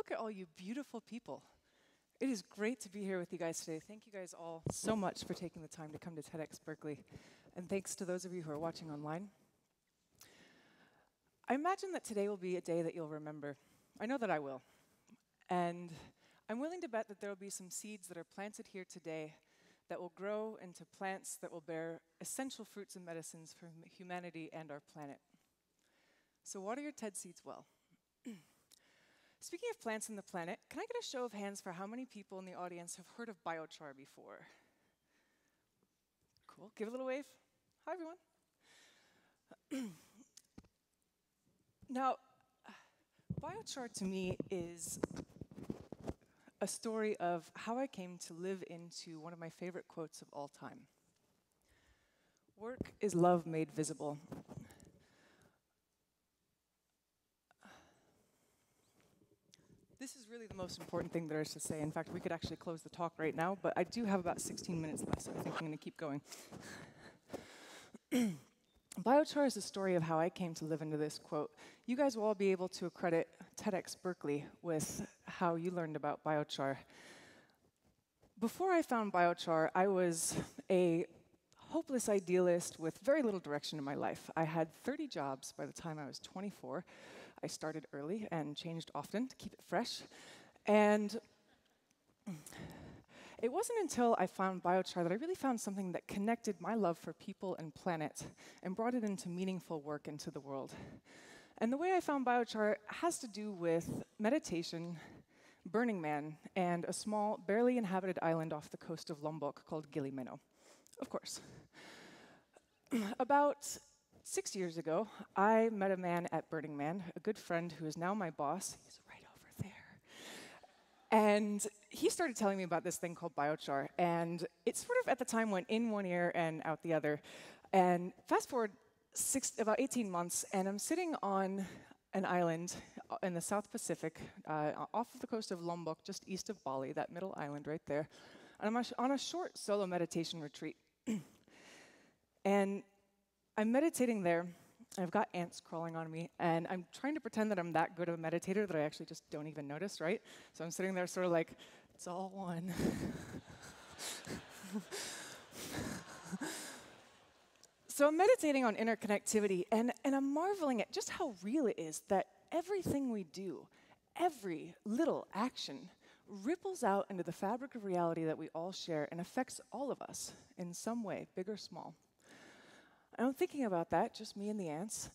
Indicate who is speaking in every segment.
Speaker 1: look at all you beautiful people. It is great to be here with you guys today. Thank you guys all so much for taking the time to come to TEDx Berkeley. And thanks to those of you who are watching online. I imagine that today will be a day that you'll remember. I know that I will. And I'm willing to bet that there will be some seeds that are planted here today that will grow into plants that will bear essential fruits and medicines for humanity and our planet. So, water your TED seeds well. Speaking of plants and the planet, can I get a show of hands for how many people in the audience have heard of biochar before? Cool. Give a little wave. Hi, everyone. now, biochar to me is a story of how I came to live into one of my favorite quotes of all time. Work is love made visible. This is really the most important thing there is to say. In fact, we could actually close the talk right now, but I do have about 16 minutes left, so I think I'm going to keep going. Biochar is the story of how I came to live into this quote. You guys will all be able to accredit TEDx Berkeley with how you learned about biochar. Before I found biochar, I was a idealist with very little direction in my life. I had 30 jobs by the time I was 24. I started early and changed often to keep it fresh. And it wasn't until I found biochar that I really found something that connected my love for people and planet and brought it into meaningful work into the world. And the way I found biochar has to do with meditation, Burning Man, and a small, barely inhabited island off the coast of Lombok called Gili Meno. Of course. About Six years ago, I met a man at Burning Man, a good friend who is now my boss. He's right over there. And he started telling me about this thing called biochar. And it sort of at the time went in one ear and out the other. And fast forward six, about 18 months, and I'm sitting on an island in the South Pacific, uh, off of the coast of Lombok, just east of Bali, that middle island right there. And I'm on a short solo meditation retreat. and I'm meditating there. I've got ants crawling on me, and I'm trying to pretend that I'm that good of a meditator that I actually just don't even notice, right? So I'm sitting there, sort of like, it's all one. so I'm meditating on interconnectivity, and, and I'm marveling at just how real it is that everything we do, every little action, ripples out into the fabric of reality that we all share and affects all of us in some way, big or small. And I'm thinking about that, just me and the ants.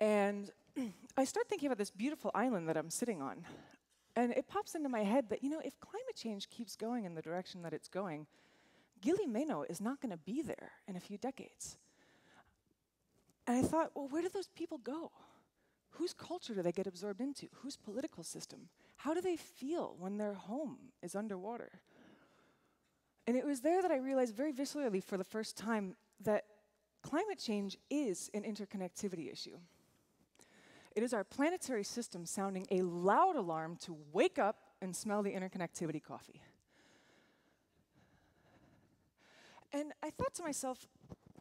Speaker 1: And I start thinking about this beautiful island that I'm sitting on. And it pops into my head that, you know, if climate change keeps going in the direction that it's going, Gili Meno is not going to be there in a few decades. And I thought, well, where do those people go? Whose culture do they get absorbed into? Whose political system? How do they feel when their home is underwater? And it was there that I realized very viscerally for the first time that Climate change is an interconnectivity issue. It is our planetary system sounding a loud alarm to wake up and smell the interconnectivity coffee. And I thought to myself,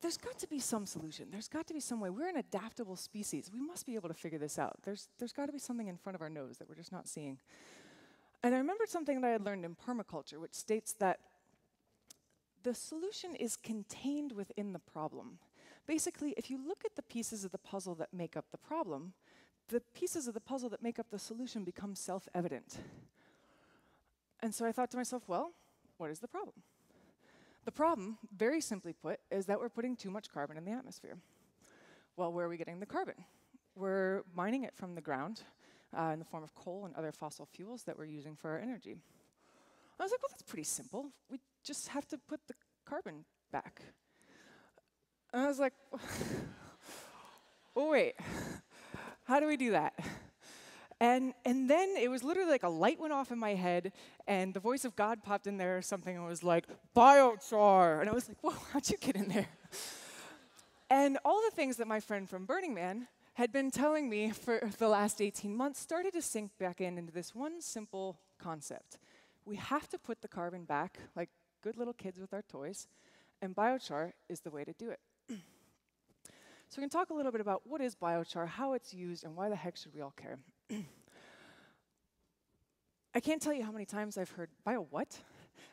Speaker 1: there's got to be some solution. There's got to be some way. We're an adaptable species. We must be able to figure this out. There's, there's got to be something in front of our nose that we're just not seeing. And I remembered something that I had learned in permaculture, which states that the solution is contained within the problem. Basically, if you look at the pieces of the puzzle that make up the problem, the pieces of the puzzle that make up the solution become self evident. And so I thought to myself, well, what is the problem? The problem, very simply put, is that we're putting too much carbon in the atmosphere. Well, where are we getting the carbon? We're mining it from the ground uh, in the form of coal and other fossil fuels that we're using for our energy. I was like, well, that's pretty simple. We just have to put the carbon back. And I was like, oh, wait, how do we do that? And, and then it was literally like a light went off in my head, and the voice of God popped in there or something and was like, biochar. And I was like, whoa, how'd you get in there? And all the things that my friend from Burning Man had been telling me for the last 18 months started to sink back in into this one simple concept. We have to put the carbon back, like good little kids with our toys, and biochar is the way to do it. So we can talk a little bit about what is biochar, how it's used, and why the heck should we all care. I can't tell you how many times I've heard bio what.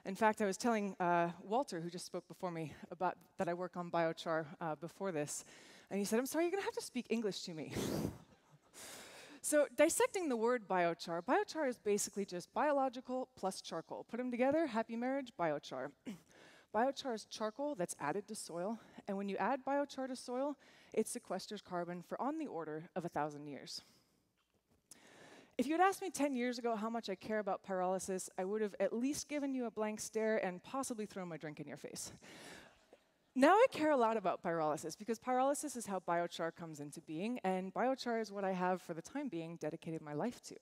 Speaker 1: In fact, I was telling uh, Walter, who just spoke before me, about that I work on biochar uh, before this, and he said, "I'm sorry, you're going to have to speak English to me." so, dissecting the word biochar, biochar is basically just biological plus charcoal. Put them together, happy marriage, biochar. biochar is charcoal that's added to soil, and when you add biochar to soil, it sequesters carbon for on the order of a thousand years. If you had asked me 10 years ago how much I care about pyrolysis, I would have at least given you a blank stare and possibly thrown my drink in your face. now I care a lot about pyrolysis because pyrolysis is how biochar comes into being, and biochar is what I have, for the time being, dedicated my life to.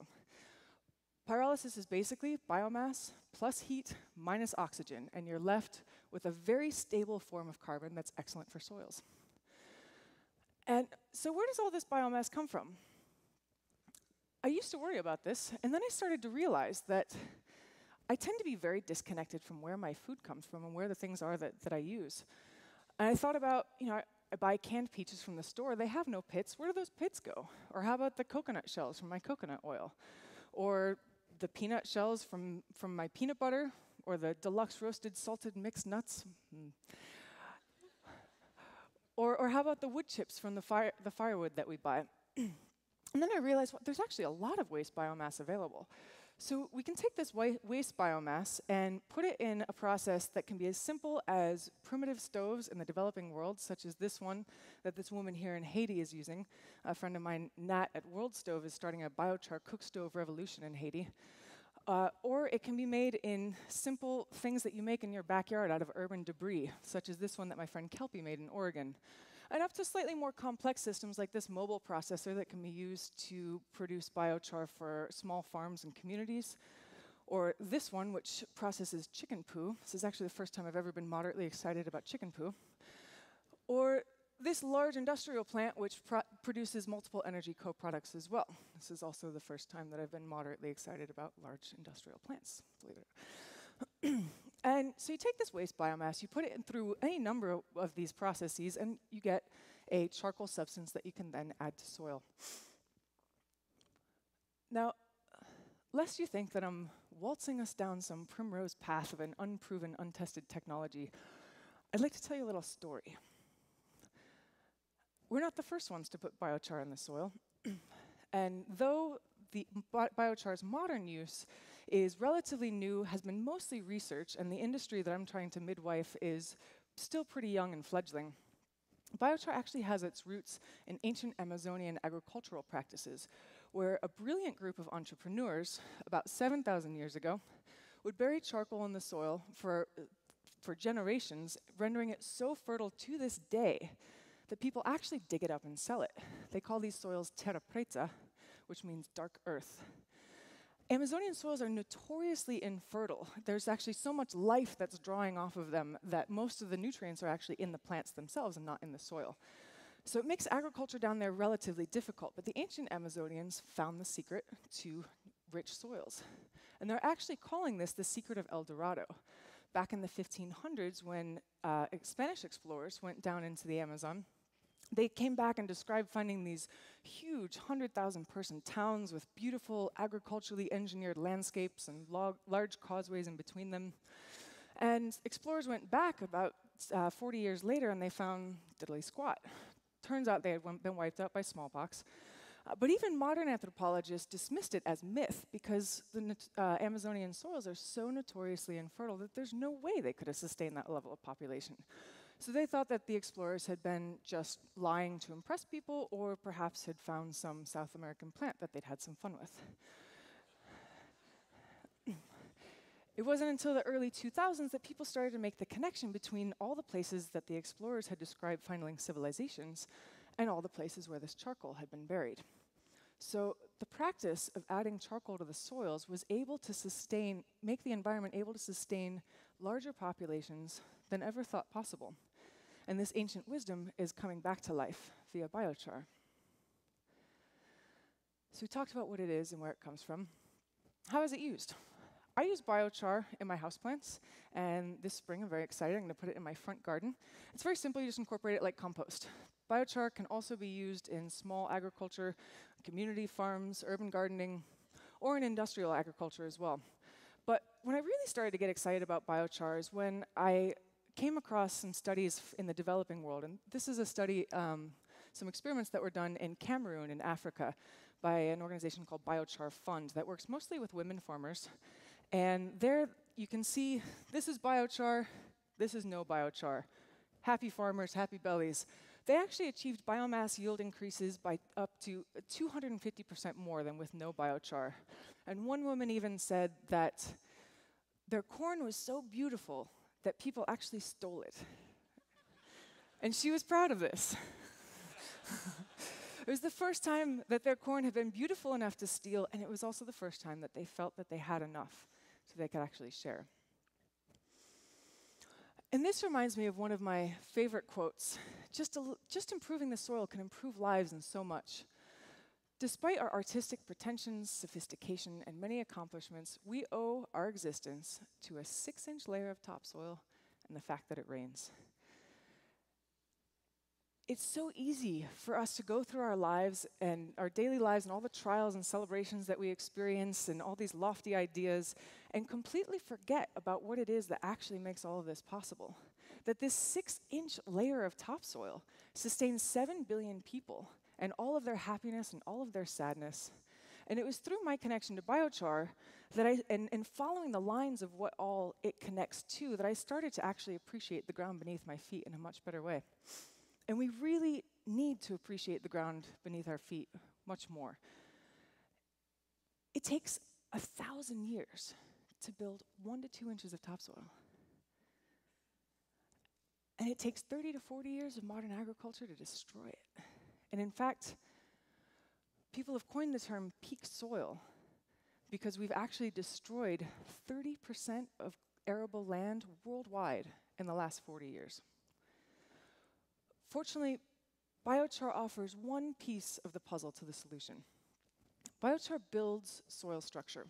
Speaker 1: Pyrolysis is basically biomass plus heat minus oxygen, and you're left with a very stable form of carbon that's excellent for soils. And so, where does all this biomass come from? I used to worry about this, and then I started to realize that I tend to be very disconnected from where my food comes from and where the things are that, that I use. And I thought about, you know, I, I buy canned peaches from the store, they have no pits. Where do those pits go? Or how about the coconut shells from my coconut oil? Or the peanut shells from, from my peanut butter? Or the deluxe roasted salted mixed nuts? Mm. Or, or how about the wood chips from the, fire, the firewood that we buy? And then I realized well, there's actually a lot of waste biomass available. So we can take this waste biomass and put it in a process that can be as simple as primitive stoves in the developing world, such as this one that this woman here in Haiti is using. A friend of mine, Nat at World Stove, is starting a biochar cook stove revolution in Haiti. Uh, or it can be made in simple things that you make in your backyard out of urban debris, such as this one that my friend Kelpie made in Oregon and up to slightly more complex systems like this mobile processor that can be used to produce biochar for small farms and communities, or this one, which processes chicken poo. This is actually the first time I've ever been moderately excited about chicken poo. Or this large industrial plant, which pro produces multiple energy co-products as well. This is also the first time that I've been moderately excited about large industrial plants, believe it. And so you take this waste biomass, you put it through any number of, of these processes, and you get a charcoal substance that you can then add to soil. Now, lest you think that I'm waltzing us down some primrose path of an unproven, untested technology, I'd like to tell you a little story. We're not the first ones to put biochar in the soil. and though the biochar's modern use is relatively new, has been mostly research, and the industry that I'm trying to midwife is still pretty young and fledgling. Biochar actually has its roots in ancient Amazonian agricultural practices, where a brilliant group of entrepreneurs, about 7,000 years ago, would bury charcoal in the soil for, for generations, rendering it so fertile to this day that people actually dig it up and sell it. They call these soils terra preta, which means dark earth. Amazonian soils are notoriously infertile. There's actually so much life that's drawing off of them that most of the nutrients are actually in the plants themselves and not in the soil. So it makes agriculture down there relatively difficult. But the ancient Amazonians found the secret to rich soils. And they're actually calling this the secret of El Dorado. Back in the 1500s, when uh, Spanish explorers went down into the Amazon, they came back and described finding these huge 100,000 person towns with beautiful agriculturally engineered landscapes and large causeways in between them. And explorers went back about uh, 40 years later and they found diddly squat. Turns out they had been wiped out by smallpox. Uh, but even modern anthropologists dismissed it as myth because the uh, Amazonian soils are so notoriously infertile that there's no way they could have sustained that level of population. So they thought that the explorers had been just lying to impress people or perhaps had found some South American plant that they'd had some fun with. It wasn't until the early 2000s that people started to make the connection between all the places that the explorers had described finding civilizations and all the places where this charcoal had been buried. So the practice of adding charcoal to the soils was able to sustain, make the environment able to sustain larger populations than ever thought possible. And this ancient wisdom is coming back to life via biochar. So we talked about what it is and where it comes from. How is it used? I use biochar in my houseplants, and this spring I'm very excited. I'm going to put it in my front garden. It's very simple, you just incorporate it like compost. Biochar can also be used in small agriculture, community farms, urban gardening, or in industrial agriculture as well. When I really started to get excited about biochar is when I came across some studies in the developing world. And this is a study, um, some experiments that were done in Cameroon in Africa by an organization called Biochar Fund that works mostly with women farmers. And there you can see this is biochar, this is no biochar. Happy farmers, happy bellies. They actually achieved biomass yield increases by up to 250% more than with no biochar. And one woman even said that their corn was so beautiful that people actually stole it. and she was proud of this. it was the first time that their corn had been beautiful enough to steal, and it was also the first time that they felt that they had enough so they could actually share. And this reminds me of one of my favorite quotes just, just improving the soil can improve lives in so much. Despite our artistic pretensions, sophistication, and many accomplishments, we owe our existence to a six inch layer of topsoil and the fact that it rains. It's so easy for us to go through our lives and our daily lives and all the trials and celebrations that we experience and all these lofty ideas and completely forget about what it is that actually makes all of this possible. That this six inch layer of topsoil sustains seven billion people and all of their happiness and all of their sadness. And it was through my connection to biochar that I, and, and following the lines of what all it connects to, that I started to actually appreciate the ground beneath my feet in a much better way. And we really need to appreciate the ground beneath our feet much more. It takes a thousand years to build one to two inches of topsoil. And it takes 30 to 40 years of modern agriculture to destroy it. And in fact, people have coined the term peak soil because we've actually destroyed 30% of arable land worldwide in the last 40 years. Fortunately, biochar offers one piece of the puzzle to the solution. Biochar builds soil structure.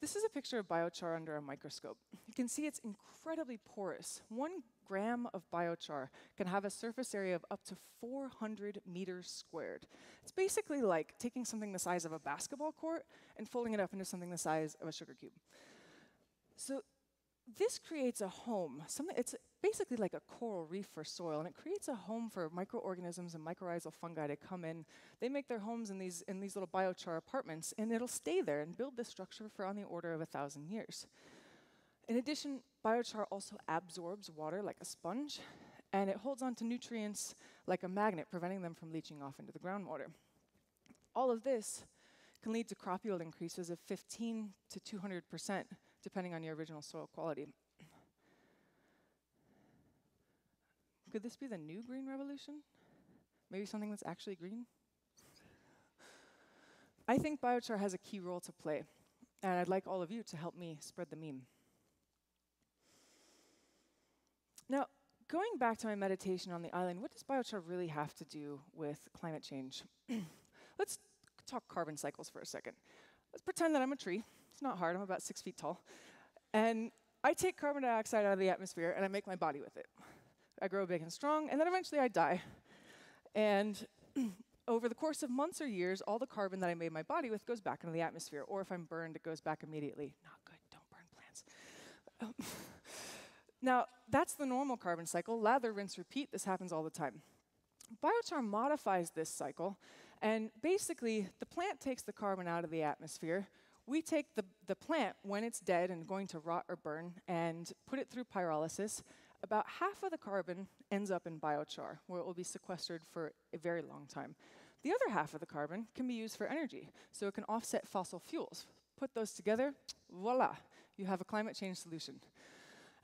Speaker 1: This is a picture of biochar under a microscope. You can see it's incredibly porous. One gram of biochar can have a surface area of up to 400 meters squared. It's basically like taking something the size of a basketball court and folding it up into something the size of a sugar cube. So this creates a home. Something, it's basically like a coral reef for soil, and it creates a home for microorganisms and mycorrhizal fungi to come in. They make their homes in these, in these little biochar apartments, and it'll stay there and build this structure for on the order of a thousand years. In addition, biochar also absorbs water like a sponge, and it holds on to nutrients like a magnet, preventing them from leaching off into the groundwater. All of this can lead to crop yield increases of 15 to 200 percent depending on your original soil quality. Could this be the new green revolution? Maybe something that's actually green? I think biochar has a key role to play, and I'd like all of you to help me spread the meme. Now, going back to my meditation on the island, what does biochar really have to do with climate change? Let's talk carbon cycles for a second. Let's pretend that I'm a tree it's not hard, I'm about six feet tall. And I take carbon dioxide out of the atmosphere and I make my body with it. I grow big and strong, and then eventually I die. And over the course of months or years, all the carbon that I made my body with goes back into the atmosphere. Or if I'm burned, it goes back immediately. Not good, don't burn plants. Um, Now, that's the normal carbon cycle. Lather, rinse, repeat. This happens all the time. Biochar modifies this cycle, and basically, the plant takes the carbon out of the atmosphere, we take the, the plant when it's dead and going to rot or burn and put it through pyrolysis. About half of the carbon ends up in biochar, where it will be sequestered for a very long time. The other half of the carbon can be used for energy, so it can offset fossil fuels. Put those together, voila, you have a climate change solution.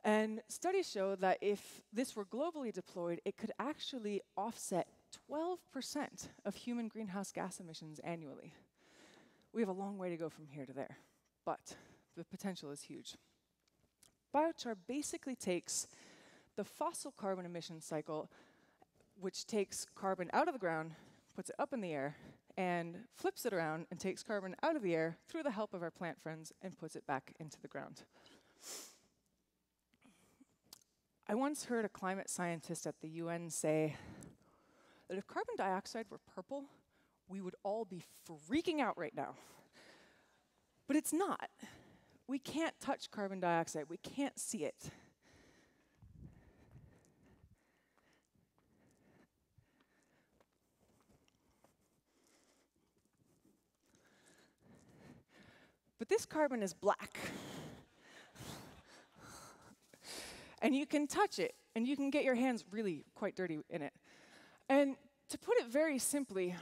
Speaker 1: And studies show that if this were globally deployed, it could actually offset 12% of human greenhouse gas emissions annually. We have a long way to go from here to there, but the potential is huge. Biochar basically takes the fossil carbon emission cycle, which takes carbon out of the ground, puts it up in the air, and flips it around and takes carbon out of the air through the help of our plant friends and puts it back into the ground. I once heard a climate scientist at the UN say that if carbon dioxide were purple, we would all be freaking out right now. But it's not. We can't touch carbon dioxide, we can't see it. But this carbon is black. And you can touch it, and you can get your hands really quite dirty in it. And to put it very simply,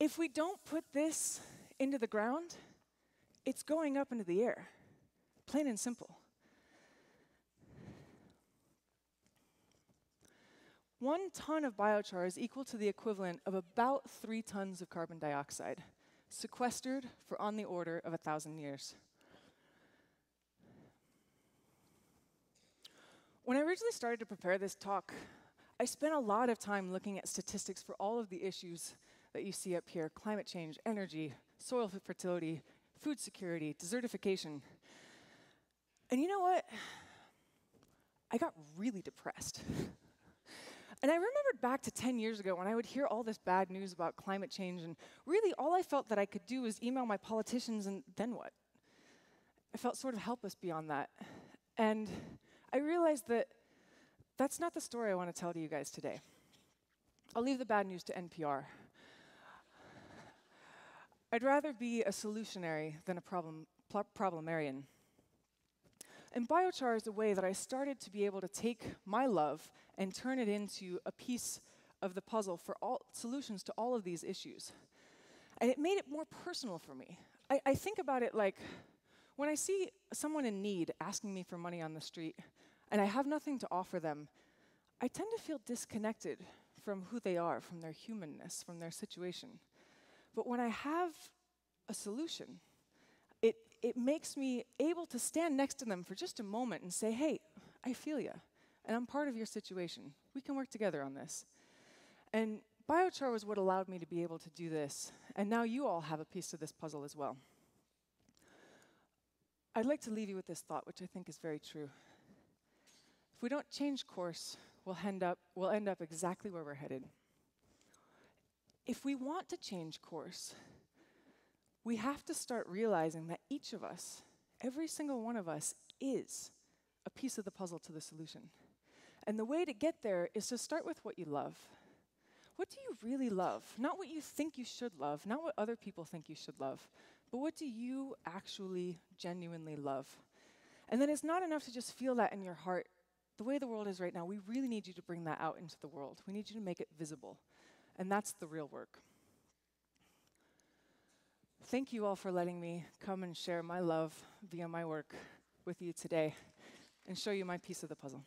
Speaker 1: if we don't put this into the ground, it's going up into the air, plain and simple. One ton of biochar is equal to the equivalent of about three tons of carbon dioxide, sequestered for on the order of a thousand years. When I originally started to prepare this talk, I spent a lot of time looking at statistics for all of the issues that you see up here climate change, energy, soil fertility, food security, desertification. And you know what? I got really depressed. And I remembered back to 10 years ago when I would hear all this bad news about climate change, and really all I felt that I could do was email my politicians, and then what? I felt sort of helpless beyond that. And I realized that that's not the story I want to tell to you guys today. I'll leave the bad news to NPR. I'd rather be a solutionary than a problem, problemarian. And biochar is a way that I started to be able to take my love and turn it into a piece of the puzzle for all solutions to all of these issues. And it made it more personal for me. I, I think about it like when I see someone in need asking me for money on the street, and I have nothing to offer them, I tend to feel disconnected from who they are, from their humanness, from their situation. But when I have a solution, it, it makes me able to stand next to them for just a moment and say, hey, I feel you, and I'm part of your situation. We can work together on this. And biochar was what allowed me to be able to do this, and now you all have a piece of this puzzle as well. I'd like to leave you with this thought, which I think is very true. If we don't change course, we'll end up, we'll end up exactly where we're headed. If we want to change course, we have to start realizing that each of us, every single one of us, is a piece of the puzzle to the solution. And the way to get there is to start with what you love. What do you really love? Not what you think you should love, not what other people think you should love, but what do you actually genuinely love? And then it's not enough to just feel that in your heart the way the world is right now, we really need you to bring that out into the world. We need you to make it visible. And that's the real work. Thank you all for letting me come and share my love via my work with you today and show you my piece of the puzzle.